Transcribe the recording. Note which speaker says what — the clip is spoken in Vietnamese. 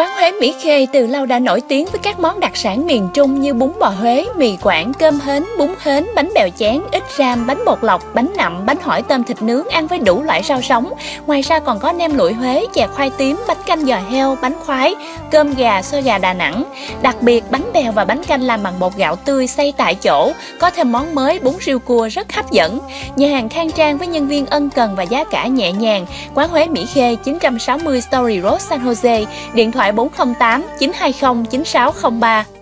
Speaker 1: Quán Huế Mỹ Khê từ lâu đã nổi tiếng với các món đặc sản miền Trung như bún bò Huế, mì quảng, cơm hến, bún hến, bánh bèo chén, ít ram, bánh bột lọc, bánh nậm, bánh hỏi tôm thịt nướng ăn với đủ loại rau sống. Ngoài ra còn có nem lụi Huế, chè khoai tím, bánh canh giò heo, bánh khoái, cơm gà, xôi gà Đà Nẵng. Đặc biệt bánh bèo và bánh canh làm bằng bột gạo tươi xay tại chỗ, có thêm món mới bún riêu cua rất hấp dẫn. Nhà hàng khang trang với nhân viên ân cần và giá cả nhẹ nhàng. Quán Huế Mỹ Khê 960 Story Road San Jose, điện thoại 408 920 9603.